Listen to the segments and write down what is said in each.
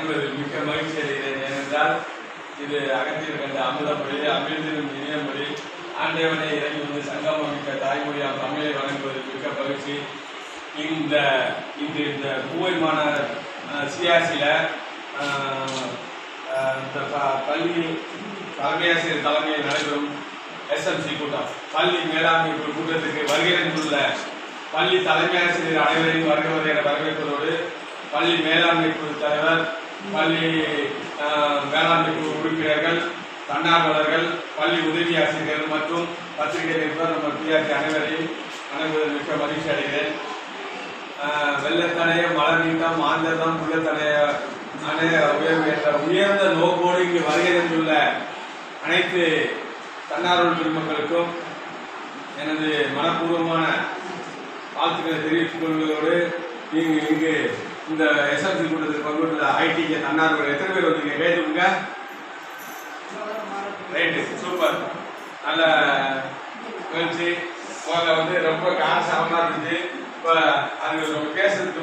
என்பதில் மிக்க மகிழ்ச்சி அடைகிறேன். ஏனென்றால் இது அகத்தியில் கண்ட அமுதமொழி இனிய மொழி ஆண்டவனை இறங்கி வந்து சங்கமம் மிக்க தாய்மொழியாம் தமிழை வழங்குவதில் மிக்க மகிழ்ச்சி. இந்த இன்று இந்த பூவைமான சியாசியில் இந்த ப- பள்ளி தலைமையாசிரியர் தலைமையில் நடைபெறும் எஸ்எம்சி கூட்டம். பள்ளி மேலாண்மை கூட்டத்திற்கு வருகிறந்துள்ள பள்ளி தலைமை ஆசிரியர் அனைவரையும் வருகிறது என வரவேற்பதோடு பள்ளி மேலாண்மை குழு தலைவர் பள்ளி ஆஹ், உறுப்பினர்கள் தன்னார்வலர்கள் பள்ளி உதவி ஆசிரியர்கள் மற்றும் பத்திரிகை நிருபர் நம்ம பிஆர்டி அனைவரையும் அனைவரும் மிக்க மகிழ்ச்சி அடைகிறேன். வெள்ளத்தனைய மலர் நீட்டம் ஆந்ததம் உள்ளத்தனைய அணைய உயர்வு என்ற உயர்ந்த நோக்கோடு இங்கு வருகை தந்துள்ள அனைத்து தன்னார்வல் பெருமக்களுக்கும் எனது மனப்பூர்வமான வாழ்த்துக்களை தெரிவித்துக் கொள்வதோடு நீங்கள் இங்கே இந்த எஸ்எல்சி கூட்டத்தில் பங்குள்ள ஐடிக்கு தன்னார்வல் எத்தனை பேர் வந்தீங்க? கேட்டுங்க ரைட்டு சூப்பர் நல்ல முயற்சி முதல்ல வந்து ரொம்ப காசமாக இருந்துச்சு. இப்போ அது நம்ம பேசுறதுக்கு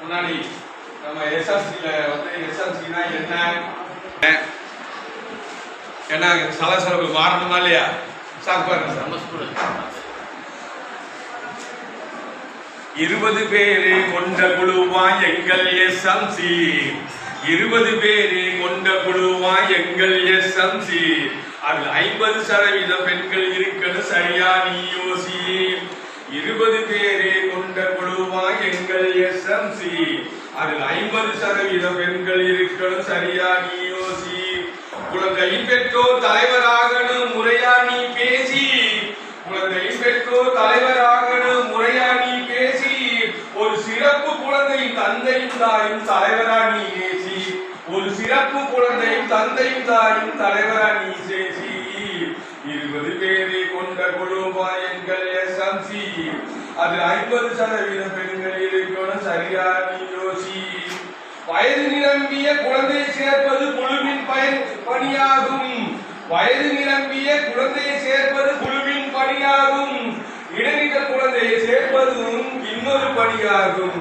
முன்னாடி நம்ம எஸ்எல்சியில் வந்து எஸ்எல்சினா என்ன? ஏன்னா சலசலப்பு மாறணுமா இல்லையா? சார் பாருங்க. சார் இருபது பேரு கொண்ட குழுவா எங்கள் எஸ்எம்சி. இருபது பேரு கொண்ட குழுவா எங்கள் எஸ்எம்சி. அதில் ஐம்பது சதவீதம் பெண்கள் இருக்கணும் சரியா நீ யோசி. இருபது பேரு கொண்ட குழுவா எங்கள் எஸ்எம்சி. அதில் ஐம்பது சதவீதம் பெண்கள் இருக்கணும் சரியா நீ யோசி. குழந்தையின் பெற்றோர் தலைவராகணும் முறையா நீ பேசி குழந்தையின் பெற்றோர் தலைவராகணும் முறையா நீ பேசி ஒரு குழந்தையும் தந்தையும் தாயும் தலைவரா நீ ஏசி ஒரு சிறப்பு குழந்தையும் தந்தையும் தாயும் தலைவரா நீ சேசி இருபது பேரை கொண்ட குழுவா எங்கள் சி அது ஐம்பது சதவீத பெண்கள் இருக்கணும் சரியா நீ யோசி வயது நிரம்பிய குழந்தையை சேர்ப்பது குழுவின் பயன் பணியாகும். வயது நிரம்பிய குழந்தையை சேர்ப்பது குழுவின் பணியாகும். இடைநிலை குழந்தையை சேர்ப்பதும் இன்னொரு பணியாகும்.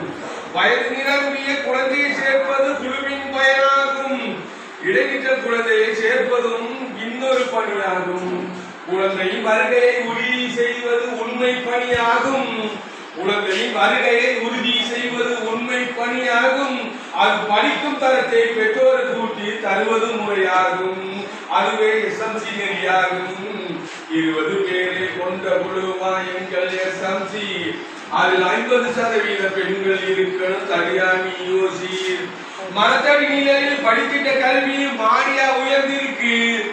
வயது நிரம்பிய குழந்தையை சேர்ப்பது குழுவின் பயனாகும். இடைநிற்ற குழந்தையை சேர்ப்பதும் இன்னொரு பணியாகும். குழந்தையின் வருகையை உறுதி செய்வது உண்மை பணியாகும். குழந்தையின் வருகையை உறுதி செய்வது உண்மை பணியாகும். அது படிக்கும் தரத்தை பெற்றோருக்கு ஊட்டி தருவது முறையாகும். அதுவே எஸ்எம்சி நெறியாகும் இருபது பேரை கொண்ட குழுவா எங்கள் எஸ்எம்சி. அதில் ஐம்பது சதவீத பெண்கள் இருக்கணும் சரியா நீ யோசி மரத்தடி நிலையில் படித்திட்ட கல்வி மாறியா உயர்ந்திருக்கு.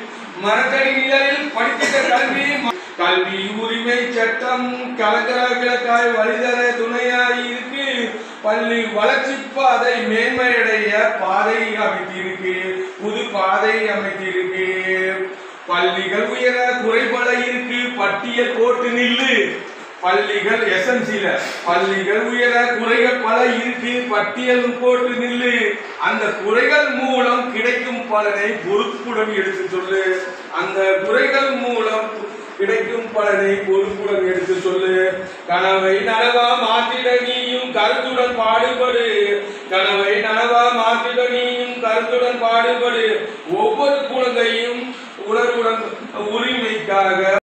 மரத்தடி நிலையில் படித்திட்ட கல்வி கல்வி உரிமை சட்டம் கலங்கர விளக்காய் வழிதர துணையாய் இருக்கு. பள்ளி வளர்ச்சி பாதை மேன்மையடைய பாதை அமைத்திருக்கு. புது பாதை அமைத்திருக்கு. பள்ளிகள் உயர குறைபட இருக்கு. பட்டியல் போட்டு நில்லு. பள்ளிகள் எஸ்என்சில. பள்ளிகள் உயர குறைகள் பல இருக்கு. பட்டியல் போட்டு நில்லு. அந்த குறைகள் மூலம் கிடைக்கும் பலனை பொறுப்புடன் எடுத்து சொல்லு. அந்த குறைகள் மூலம் கிடைக்கும் பலனை பொறுப்புடன் எடுத்து சொல்லு. கனவை நனவா மாற்றிட நீயும் கருத்துடன் பாடுபடு. கனவை நனவா மாற்றிட நீயும் கருத்துடன் பாடுபடு. ஒவ்வொரு குழந்தையும் உணர்வுடன் உரிமைக்காக